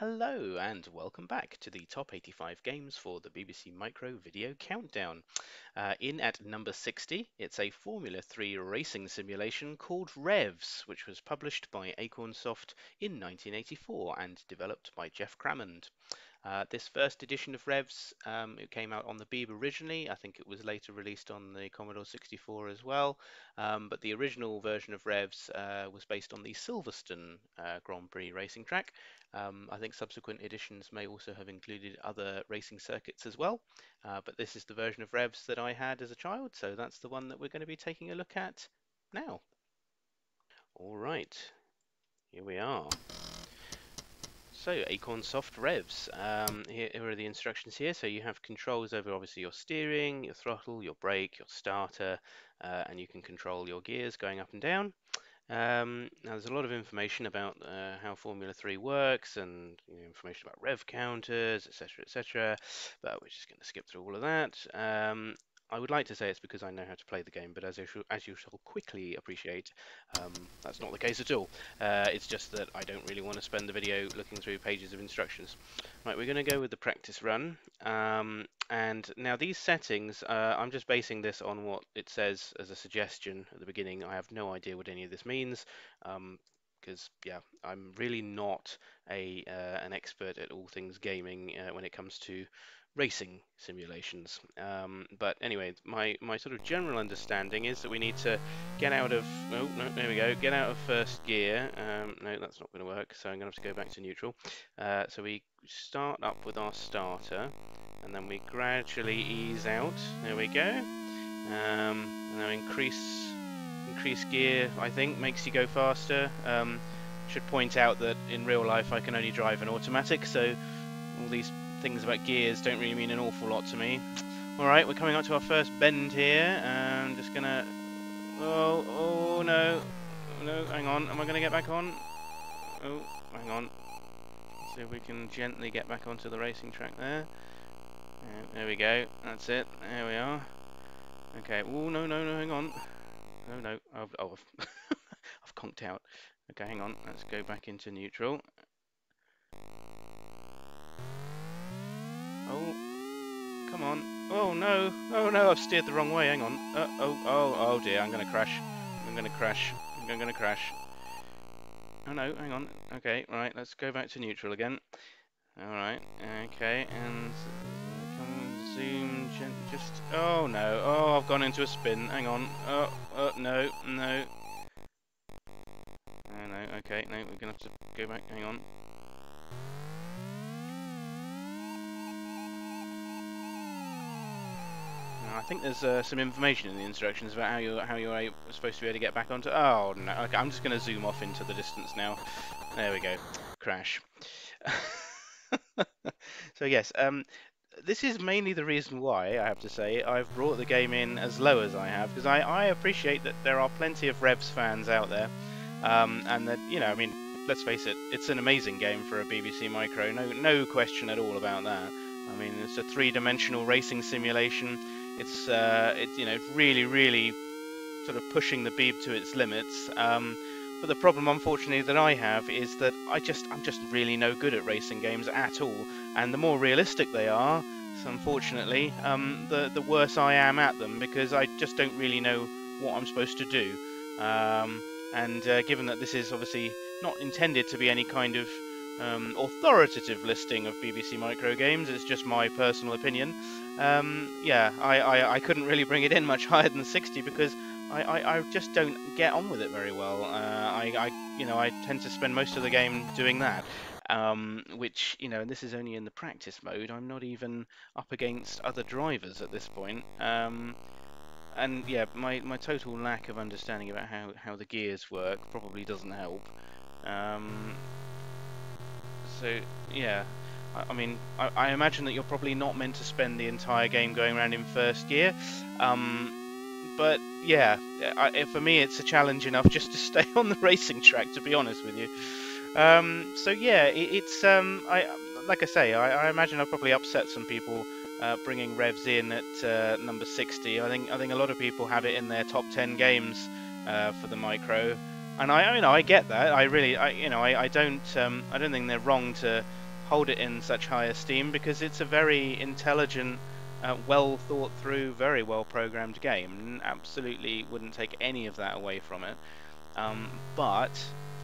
Hello and welcome back to the top 85 games for the BBC Micro Video Countdown. Uh, in at number 60, it's a Formula 3 racing simulation called Revs, which was published by Acornsoft in 1984 and developed by Geoff Crammond. Uh, this first edition of Revs, um, it came out on the Beeb originally. I think it was later released on the Commodore 64 as well. Um, but the original version of Revs uh, was based on the Silverstone uh, Grand Prix racing track. Um, I think subsequent editions may also have included other racing circuits as well. Uh, but this is the version of Revs that I had as a child, so that's the one that we're going to be taking a look at now. All right, here we are. So Acornsoft Revs. Um, here, here, are the instructions here. So you have controls over obviously your steering, your throttle, your brake, your starter, uh, and you can control your gears going up and down. Um, now there's a lot of information about uh, how Formula 3 works and you know, information about rev counters, etc., etc. But we're just going to skip through all of that. Um, I would like to say it's because I know how to play the game, but as you, shall, as you shall quickly appreciate, um, that's not the case at all. Uh, it's just that I don't really want to spend the video looking through pages of instructions. Right, we're going to go with the practice run. Um, and now these settings, uh, I'm just basing this on what it says as a suggestion at the beginning. I have no idea what any of this means. Um, because yeah, I'm really not a uh, an expert at all things gaming uh, when it comes to racing simulations. Um, but anyway, my, my sort of general understanding is that we need to get out of, oh, no, there we go, get out of first gear. Um, no, that's not going to work, so I'm going to have to go back to neutral. Uh, so we start up with our starter, and then we gradually ease out. There we go. Um, now increase, increase gear, I think, makes you go faster. Um, should point out that in real life I can only drive an automatic, so all these things about gears don't really mean an awful lot to me. Alright, we're coming up to our first bend here. I'm just gonna... Oh, oh no. No, hang on. Am I gonna get back on? Oh, hang on. See if we can gently get back onto the racing track there. There we go. That's it. There we are. Okay. Oh, no, no, no, hang on. No, no. I've, oh, I've, I've conked out. Okay, hang on. Let's go back into neutral. Oh, come on. Oh no, oh no, I've steered the wrong way, hang on. Uh, oh, oh, oh dear, I'm gonna crash. I'm gonna crash. I'm gonna crash. Oh no, hang on. Okay, right, let's go back to neutral again. Alright, okay, and zoom, just, oh no, oh, I've gone into a spin, hang on. Oh, oh, no, no. Oh no, okay, no, we're gonna have to go back, hang on. I think there's uh, some information in the instructions about how you're how you're supposed to be able to get back onto. Oh no! Okay, I'm just going to zoom off into the distance now. There we go. Crash. so yes, um, this is mainly the reason why I have to say I've brought the game in as low as I have because I, I appreciate that there are plenty of Revs fans out there, um, and that you know I mean let's face it, it's an amazing game for a BBC Micro. No no question at all about that. I mean it's a three-dimensional racing simulation it's uh, it, you know really really sort of pushing the Beeb to its limits. Um, but the problem, unfortunately, that I have is that I just I'm just really no good at racing games at all. And the more realistic they are, unfortunately, um, the the worse I am at them because I just don't really know what I'm supposed to do. Um, and uh, given that this is obviously not intended to be any kind of um, authoritative listing of BBC Micro games. It's just my personal opinion. Um, yeah, I, I, I, couldn't really bring it in much higher than 60 because I, I, I just don't get on with it very well. Uh, I, I, you know, I tend to spend most of the game doing that. Um, which, you know, and this is only in the practice mode. I'm not even up against other drivers at this point. Um, and yeah, my, my total lack of understanding about how, how the gears work probably doesn't help. Um, so yeah, I, I mean, I, I, imagine that you're probably not meant to spend the entire game going around in first gear. Um, but yeah, I, for me it's a challenge enough just to stay on the racing track. To be honest with you. Um, so yeah, it, it's um, I like I say, I, I imagine I've probably upset some people uh, bringing revs in at uh, number 60. I think I think a lot of people have it in their top 10 games uh, for the micro and I, you know, I get that. I really, I, you know, I, I don't, um, I don't think they're wrong to hold it in such high esteem because it's a very intelligent, uh, well thought through, very well programmed game. Absolutely wouldn't take any of that away from it. Um, but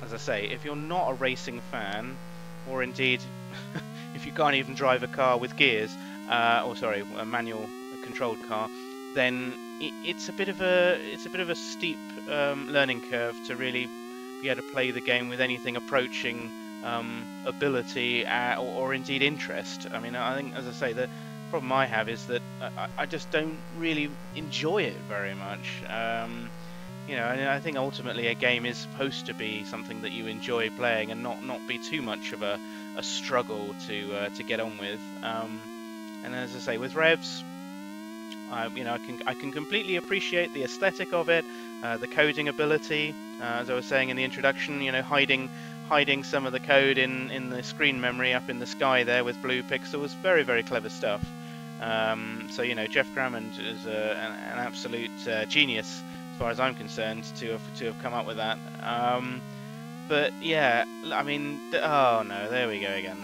as I say, if you're not a racing fan, or indeed if you can't even drive a car with gears, uh, or sorry, a manual a controlled car, then it's a bit of a it's a bit of a steep um, learning curve to really be able to play the game with anything approaching um, ability uh, or, or, indeed interest. I mean, I think, as I say, the problem I have is that I, I just don't really enjoy it very much. Um, you know, and I think ultimately a game is supposed to be something that you enjoy playing and not, not be too much of a, a struggle to uh, to get on with. Um, and as I say, with revs, I, you know, I can I can completely appreciate the aesthetic of it, uh, the coding ability. Uh, as I was saying in the introduction, you know, hiding hiding some of the code in in the screen memory up in the sky there with blue pixels. Very very clever stuff. Um, so you know, Geoff Crammond is a, an, an, absolute uh, genius as far as I'm concerned, to have to have come up with that. Um, but yeah, I mean, oh no, there we go again.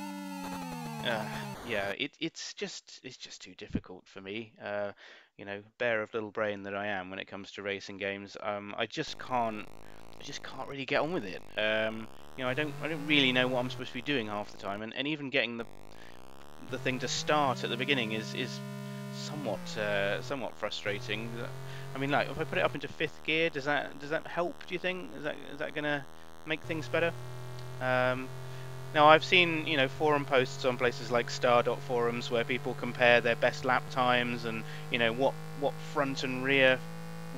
Yeah, it, it's just it's just too difficult for me. Uh, you know, bear of little brain that I am when it comes to racing games. Um, I just can't, I just can't really get on with it. Um, you know, I don't I don't really know what I'm supposed to be doing half the time, and, and even getting the the thing to start at the beginning is is somewhat uh, somewhat frustrating. I mean, like if I put it up into fifth gear, does that does that help? Do you think is that is that gonna make things better? Um, now I've seen you know forum posts on places like Stardot forums where people compare their best lap times and you know what what front and rear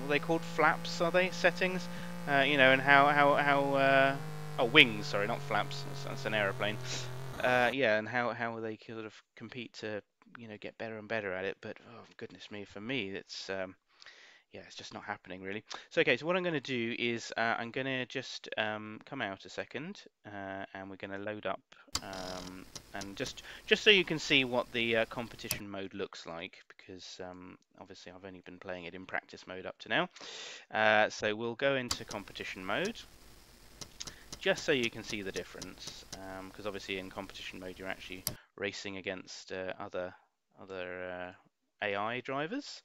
what they called? Flaps are they? Settings? Uh, you know and how how how uh, oh wings sorry not flaps that's, that's an aeroplane. Uh, yeah and how how they sort of compete to you know get better and better at it but oh goodness me for me it's um, yeah, it's just not happening really. So okay, so what I'm going to do is uh, I'm going to just um, come out a second, uh, and we're going to load up, um, and just just so you can see what the uh, competition mode looks like, because um, obviously I've only been playing it in practice mode up to now. Uh, so we'll go into competition mode, just so you can see the difference, because um, obviously in competition mode you're actually racing against uh, other other uh, AI drivers.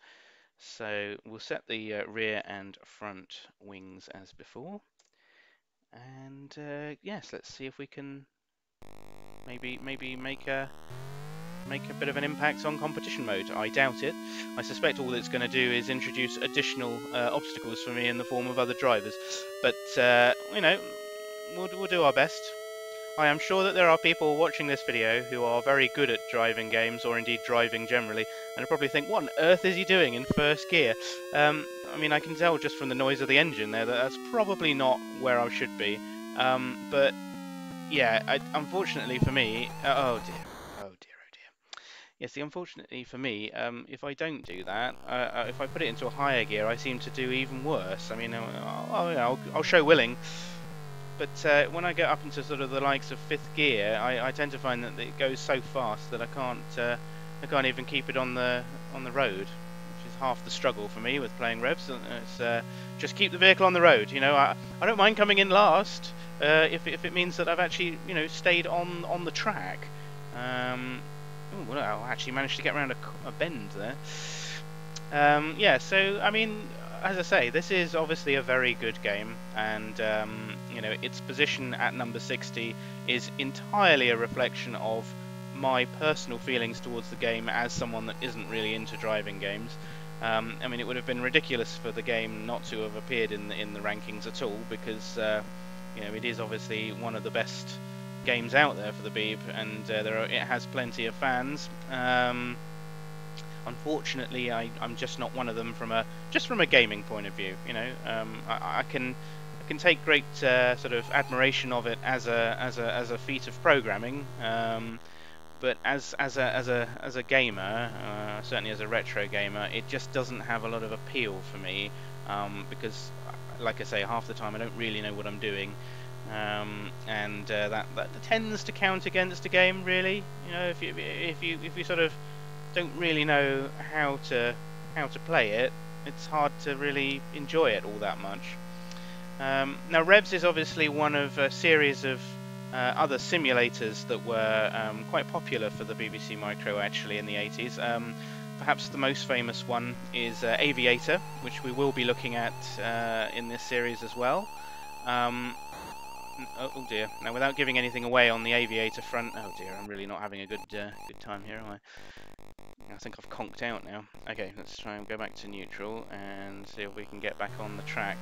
So we'll set the uh, rear and front wings as before. And uh, yes, let's see if we can maybe maybe make a make a bit of an impact on competition mode. I doubt it. I suspect all it's going to do is introduce additional uh, obstacles for me in the form of other drivers. But uh, you know, we'll, we'll do our best. I am sure that there are people watching this video who are very good at driving games, or indeed driving generally, and probably think, what on earth is he doing in first gear? Um, I mean, I can tell just from the noise of the engine there that that's probably not where I should be. Um, but, yeah, I, unfortunately for me... Uh, oh dear, oh dear, oh dear. Yes, see, unfortunately for me, um, if I don't do that, uh, uh, if I put it into a higher gear, I seem to do even worse. I mean, uh, I'll, I'll, I'll show willing. But uh, when I get up into sort of the likes of fifth gear, I, I tend to find that it goes so fast that I can't uh, I can't even keep it on the on the road, which is half the struggle for me with playing revs. It's uh, just keep the vehicle on the road. You know, I, I don't mind coming in last uh, if if it means that I've actually you know stayed on on the track. Um, ooh, well, I actually managed to get around a, a bend there. Um, yeah, so I mean, as I say, this is obviously a very good game, and um, you know its position at number 60 is entirely a reflection of my personal feelings towards the game as someone that isn't really into driving games. Um, I mean, it would have been ridiculous for the game not to have appeared in the, in the rankings at all because uh, you know it is obviously one of the best games out there for the Beeb, and uh, there are, it has plenty of fans. Um, unfortunately, I, am just not one of them from a just from a gaming point of view. You know, um, I, I, can I can take great uh, sort of admiration of it as a as a as a feat of programming. Um, but as as a as a as a gamer, uh, certainly as a retro gamer, it just doesn't have a lot of appeal for me um, because, like I say, half the time I don't really know what I'm doing, um, and uh, that that tends to count against a game. Really, you know, if you if you if you sort of don't really know how to how to play it, it's hard to really enjoy it all that much. Um, now, Revs is obviously one of a series of uh, other simulators that were um, quite popular for the BBC Micro actually in the 80s. Um, perhaps the most famous one is uh, Aviator, which we will be looking at uh, in this series as well. Um, oh, oh, dear! Now, without giving anything away on the Aviator front, oh dear, I'm really not having a good uh, good time here, am I? I think I've conked out now. Okay, let's try and go back to neutral and see if we can get back on the track.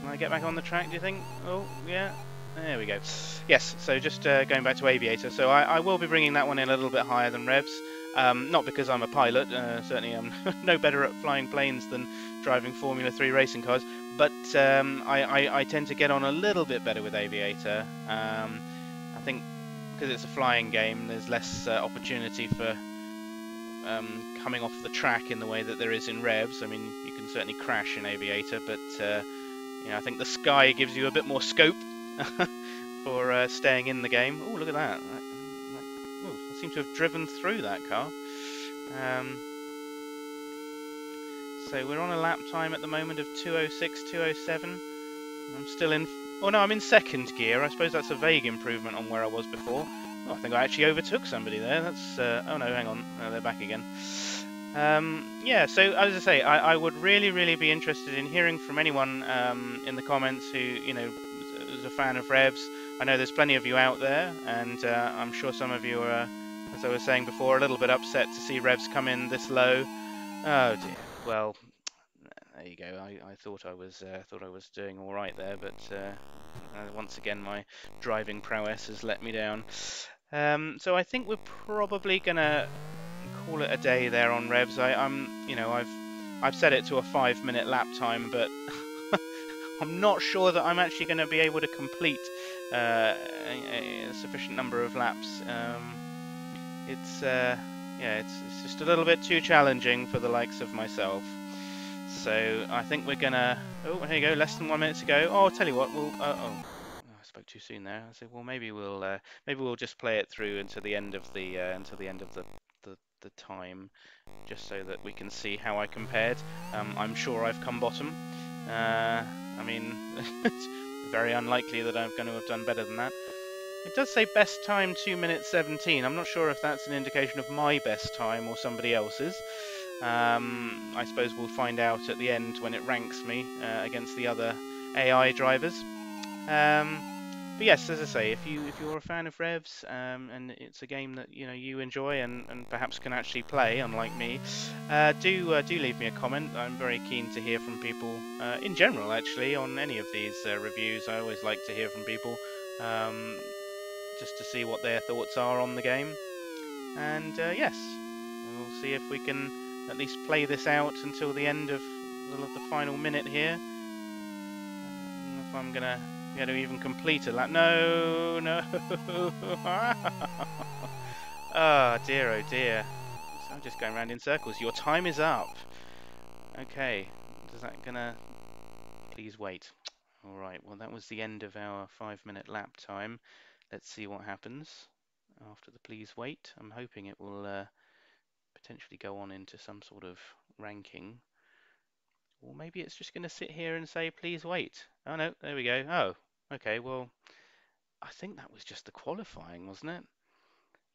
Can I get back on the track, do you think? Oh, yeah. There we go. Yes, so just uh, going back to Aviator. So I, I, will be bringing that one in a little bit higher than Revs. Um, not because I'm a pilot, uh, certainly I'm no better at flying planes than driving Formula 3 racing cars, but um, I, I, I, tend to get on a little bit better with Aviator. Um, I think because it's a flying game, there's less uh, opportunity for um, coming off the track in the way that there is in Revs. I mean, you can certainly crash in Aviator, but uh, you know, I think the sky gives you a bit more scope for uh, staying in the game. Oh, look at that. oh, I seem to have driven through that car. Um, so we're on a lap time at the moment of 206, 207. I'm still in... Oh no, I'm in second gear. I suppose that's a vague improvement on where I was before. Oh, I think I actually overtook somebody there. That's... Uh, oh no, hang on. Oh, they're back again. Um, yeah, so as I say, I, I, would really, really be interested in hearing from anyone um, in the comments who, you know, is a fan of Revs. I know there's plenty of you out there, and uh, I'm sure some of you are, as I was saying before, a little bit upset to see Revs come in this low. Oh dear. Well, there you go. I, I thought I was uh, thought I was doing all right there, but uh, uh once again my driving prowess has let me down. Um, so I think we're probably gonna call it a day there on revs. I, am you know, I've I've set it to a five minute lap time, but I'm not sure that I'm actually going to be able to complete uh, a, a, sufficient number of laps. Um, it's uh, yeah, it's, it's just a little bit too challenging for the likes of myself. So I think we're gonna. Oh, here you go. Less than one minute to go. Oh, I'll tell you what. We'll. Uh, oh, I spoke too soon there. I said, well, maybe we'll uh, maybe we'll just play it through until the end of the uh, until the end of the the time just so that we can see how I compared. Um, I'm sure I've come bottom. Uh, I mean, it's very unlikely that I'm going to have done better than that. It does say best time 2 minutes 17. I'm not sure if that's an indication of my best time or somebody else's. Um, I suppose we'll find out at the end when it ranks me uh, against the other AI drivers. Um, but yes, as I say, if you if you're a fan of Revs um, and it's a game that you know you enjoy and, and perhaps can actually play, unlike me, uh, do uh, do leave me a comment. I'm very keen to hear from people uh, in general, actually, on any of these uh, reviews. I always like to hear from people um, just to see what their thoughts are on the game. And uh, yes, we'll see if we can at least play this out until the end of the, final minute here. if I'm gonna you to even complete a lap. No, no. oh dear, oh dear. So I'm just going around in circles. Your time is up. Okay. Is that gonna... Please wait. Alright, well that was the end of our five minute lap time. Let's see what happens after the please wait. I'm hoping it will uh, potentially go on into some sort of ranking. Or maybe it's just going to sit here and say, please wait. Oh no, there we go. Oh, okay, well, I think that was just the qualifying, wasn't it?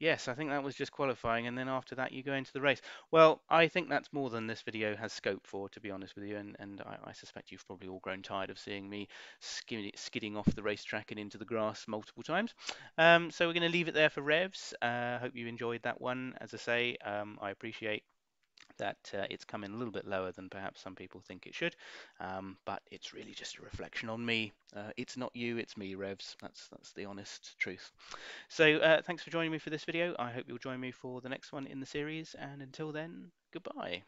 Yes, I think that was just qualifying, and then after that you go into the race. Well, I think that's more than this video has scope for, to be honest with you, and, and I, I suspect you've probably all grown tired of seeing me skidding off the racetrack and into the grass multiple times. Um, so we're going to leave it there for Revs. I uh, hope you enjoyed that one. As I say, um, I appreciate that uh, it's come in a little bit lower than perhaps some people think it should, um, but it's really just a reflection on me. Uh, it's not you, it's me, Revs. That's that's the honest truth. So uh, thanks for joining me for this video. I hope you'll join me for the next one in the series, and until then, goodbye.